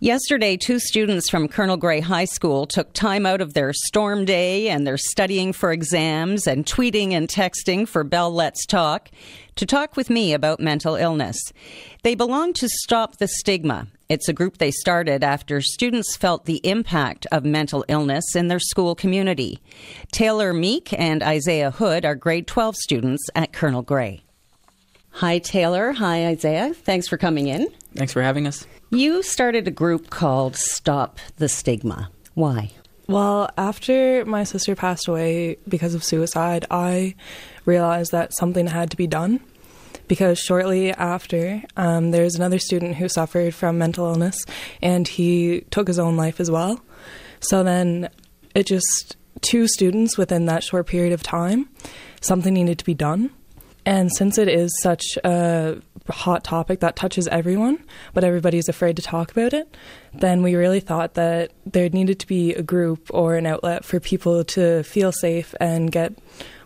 Yesterday, two students from Colonel Gray High School took time out of their storm day and their studying for exams and tweeting and texting for Bell Let's Talk to talk with me about mental illness. They belong to Stop the Stigma. It's a group they started after students felt the impact of mental illness in their school community. Taylor Meek and Isaiah Hood are grade 12 students at Colonel Gray. Hi, Taylor. Hi, Isaiah. Thanks for coming in. Thanks for having us. You started a group called Stop the Stigma. Why? Well, after my sister passed away because of suicide, I realized that something had to be done. Because shortly after, um, there's another student who suffered from mental illness and he took his own life as well. So then it just, two students within that short period of time, something needed to be done. And since it is such a hot topic that touches everyone, but everybody's afraid to talk about it, then we really thought that there needed to be a group or an outlet for people to feel safe and get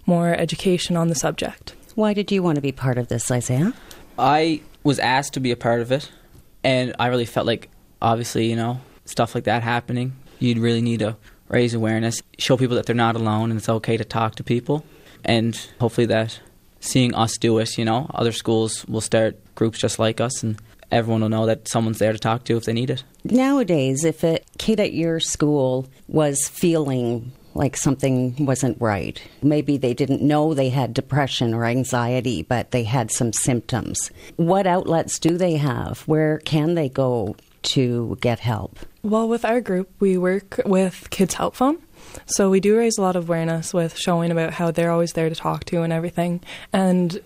more education on the subject. Why did you want to be part of this, Isaiah? I was asked to be a part of it, and I really felt like, obviously, you know, stuff like that happening, you'd really need to raise awareness, show people that they're not alone and it's okay to talk to people, and hopefully that seeing us do it, you know, other schools will start groups just like us and everyone will know that someone's there to talk to if they need it. Nowadays, if a kid at your school was feeling like something wasn't right, maybe they didn't know they had depression or anxiety, but they had some symptoms, what outlets do they have? Where can they go to get help? Well, with our group, we work with Kids Help Phone. So we do raise a lot of awareness with showing about how they're always there to talk to and everything. And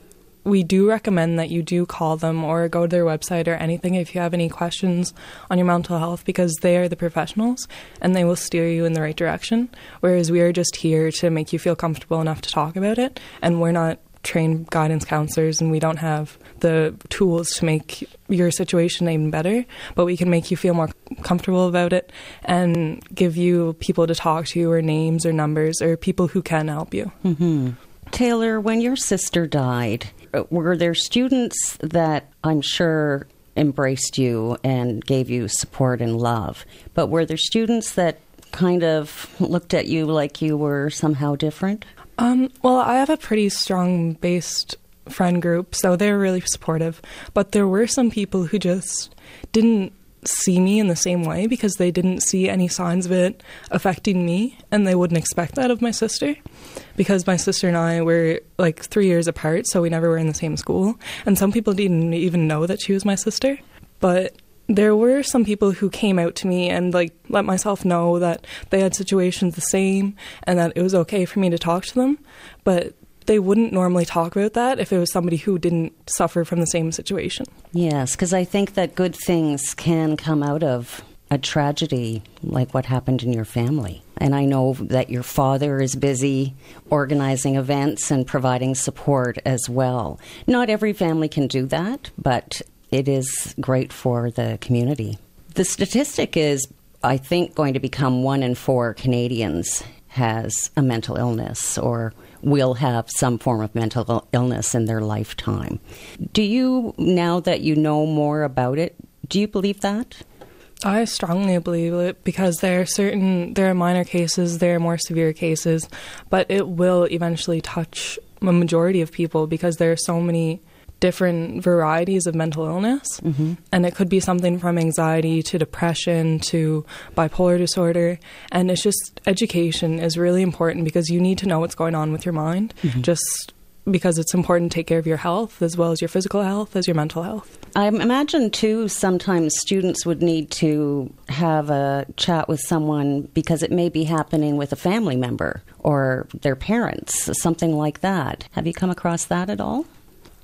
we do recommend that you do call them or go to their website or anything if you have any questions on your mental health because they are the professionals and they will steer you in the right direction. Whereas we are just here to make you feel comfortable enough to talk about it and we're not trained guidance counselors and we don't have the tools to make your situation even better, but we can make you feel more comfortable about it and give you people to talk to or names or numbers or people who can help you. Mm-hmm. Taylor, when your sister died, were there students that I'm sure embraced you and gave you support and love, but were there students that kind of looked at you like you were somehow different? Um, well, I have a pretty strong based friend group, so they were really supportive. But there were some people who just didn't see me in the same way because they didn't see any signs of it affecting me, and they wouldn't expect that of my sister. Because my sister and I were like three years apart, so we never were in the same school. And some people didn't even know that she was my sister. But there were some people who came out to me and like let myself know that they had situations the same and that it was okay for me to talk to them but they wouldn't normally talk about that if it was somebody who didn't suffer from the same situation yes because i think that good things can come out of a tragedy like what happened in your family. And I know that your father is busy organizing events and providing support as well. Not every family can do that, but it is great for the community. The statistic is, I think, going to become one in four Canadians has a mental illness or will have some form of mental illness in their lifetime. Do you, now that you know more about it, do you believe that? I strongly believe it because there are certain, there are minor cases, there are more severe cases, but it will eventually touch a majority of people because there are so many different varieties of mental illness. Mm-hmm. And it could be something from anxiety to depression to bipolar disorder. And it's just education is really important because you need to know what's going on with your mind. Mm-hmm. Just because it's important to take care of your health as well as your physical health as your mental health. I imagine too sometimes students would need to have a chat with someone because it may be happening with a family member or their parents, something like that. Have you come across that at all?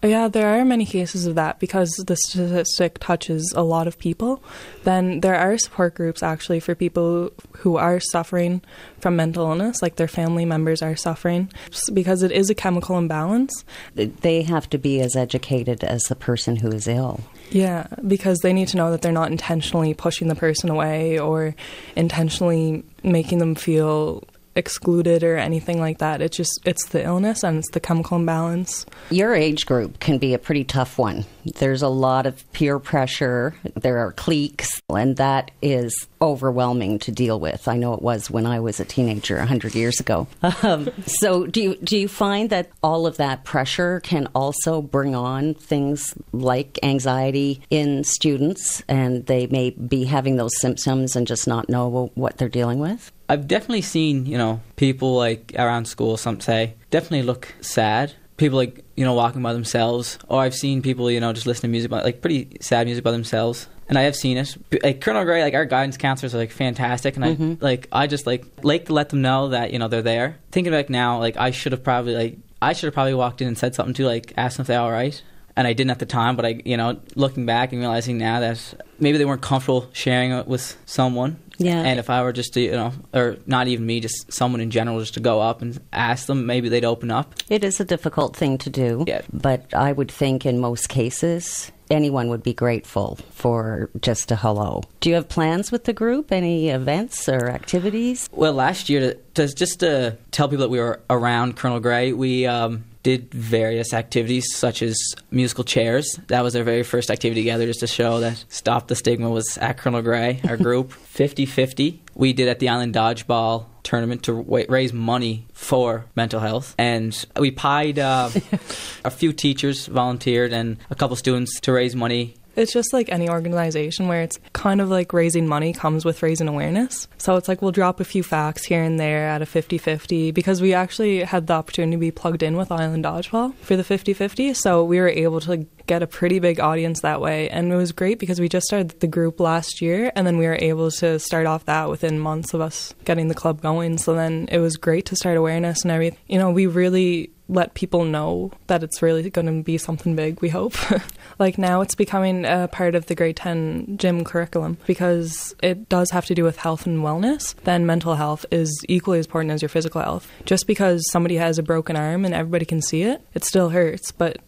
Yeah, there are many cases of that because the statistic touches a lot of people. Then there are support groups actually for people who are suffering from mental illness, like their family members are suffering, because it is a chemical imbalance. They have to be as educated as the person who is ill. Yeah, because they need to know that they're not intentionally pushing the person away or intentionally making them feel excluded or anything like that. It's just it's the illness and it's the chemical imbalance. Your age group can be a pretty tough one. There's a lot of peer pressure. There are cliques, and that is overwhelming to deal with. I know it was when I was a teenager 100 years ago. Um, so, do you do you find that all of that pressure can also bring on things like anxiety in students, and they may be having those symptoms and just not know what they're dealing with? I've definitely seen, you know, people like around school, some say, definitely look sad. People like, you know, walking by themselves. Or I've seen people, you know, just listening to music, by, like pretty sad music by themselves. And I have seen it. Like Colonel Gray, like our guidance counselors are like fantastic, and I mm-hmm. like I just like like to let them know that you know they're there. Thinking back now, like I should have probably like I should have probably walked in and said something to like ask them if they're all right and I didn't at the time, but I, you know, looking back and realizing now that maybe they weren't comfortable sharing it with someone. Yeah. And if I were just to, you know, or not even me, just someone in general, just to go up and ask them, maybe they'd open up. It is a difficult thing to do. Yeah. But I would think in most cases, anyone would be grateful for just a hello. Do you have plans with the group? Any events or activities? Well, last year, to, to just to tell people that we were around Colonel Gray, we um, did various activities such as musical chairs. That was our very first activity together just to show that Stop the Stigma was at Colonel Gray, our group. 50 50. We did at the Island Dodgeball tournament to raise money for mental health. And we pied uh, a few teachers volunteered and a couple students to raise money it's just like any organization where it's kind of like raising money comes with raising awareness. So it's like we'll drop a few facts here and there at a 50 50 because we actually had the opportunity to be plugged in with Island Dodgeball for the 50 50. So we were able to get a pretty big audience that way. And it was great because we just started the group last year and then we were able to start off that within months of us getting the club going. So then it was great to start awareness and everything. You know, we really let people know that it's really going to be something big, we hope. like now it's becoming a part of the grade 10 gym curriculum because it does have to do with health and wellness. Then mental health is equally as important as your physical health. Just because somebody has a broken arm and everybody can see it, it still hurts, but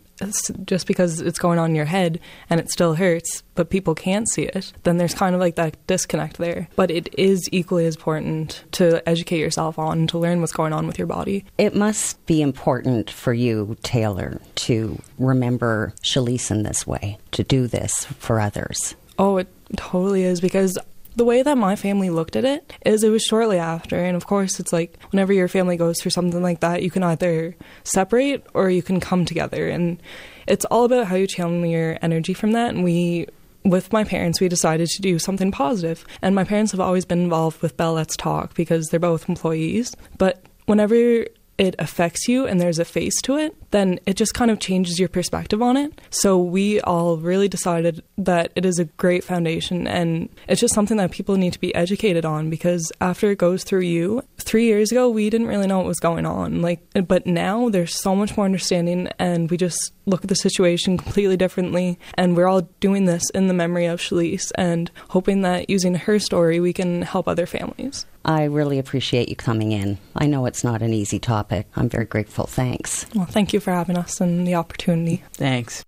just because it's going on in your head and it still hurts, but people can't see it, then there's kind of like that disconnect there. But it is equally as important to educate yourself on to learn what's going on with your body. It must be important for you, Taylor, to remember Shalise in this way, to do this for others. Oh, it totally is because the way that my family looked at it is it was shortly after and of course it's like whenever your family goes through something like that you can either separate or you can come together and it's all about how you channel your energy from that and we with my parents, we decided to do something positive. And my parents have always been involved with Bell Let's Talk because they're both employees. But whenever it affects you and there's a face to it, then it just kind of changes your perspective on it. So we all really decided that it is a great foundation and it's just something that people need to be educated on because after it goes through you, three years ago we didn't really know what was going on. Like, but now there's so much more understanding and we just look at the situation completely differently. And we're all doing this in the memory of Shalise and hoping that using her story we can help other families. I really appreciate you coming in. I know it's not an easy topic. I'm very grateful. Thanks. Well, thank you for having us and the opportunity. Thanks.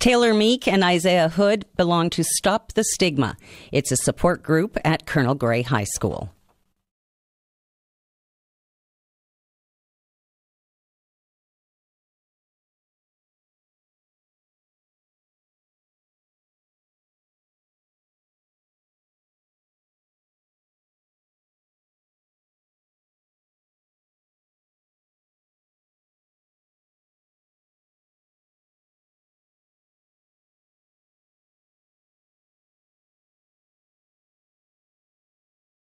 Taylor Meek and Isaiah Hood belong to Stop the Stigma. It's a support group at Colonel Gray High School.